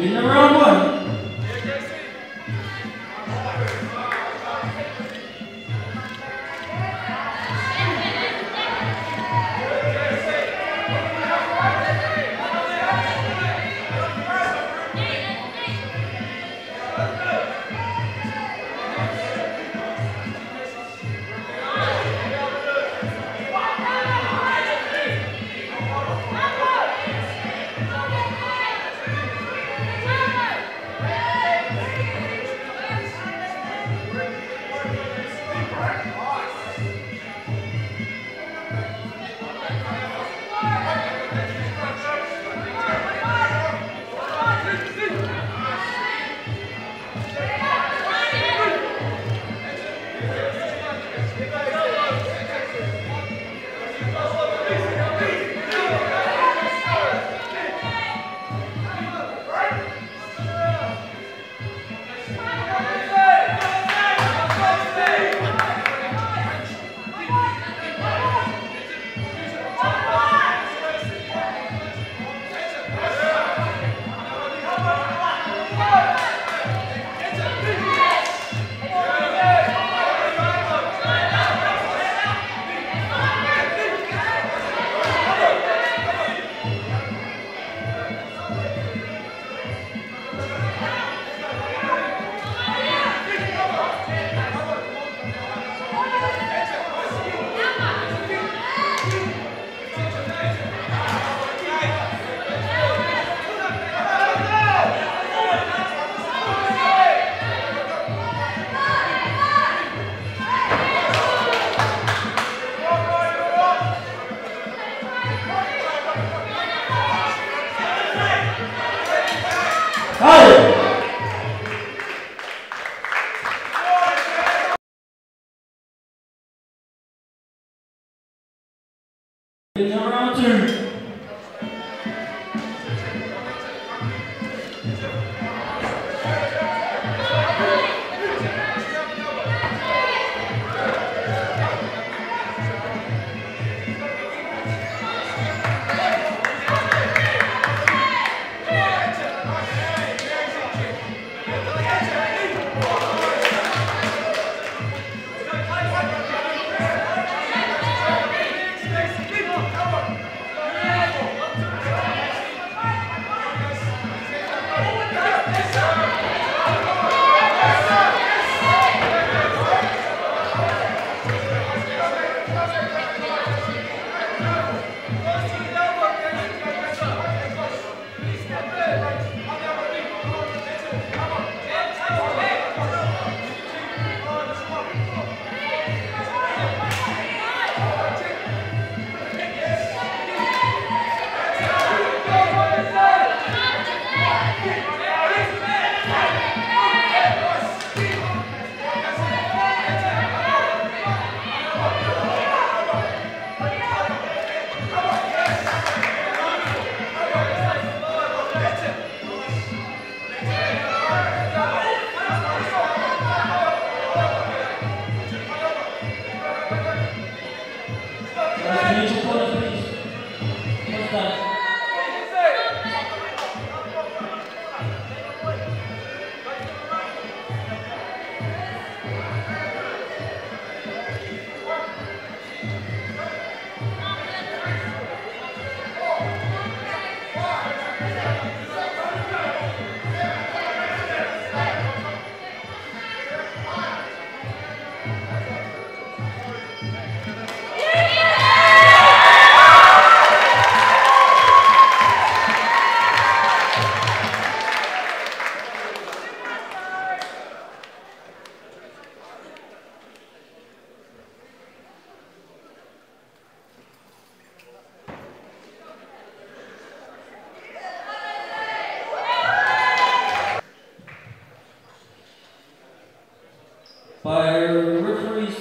In the round one.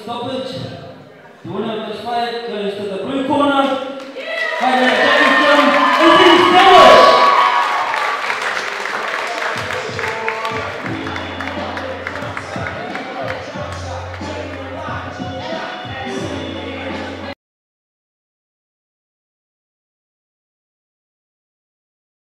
Stoppage, the winner of this fight goes to the blue corner. Fighter 18 Stella!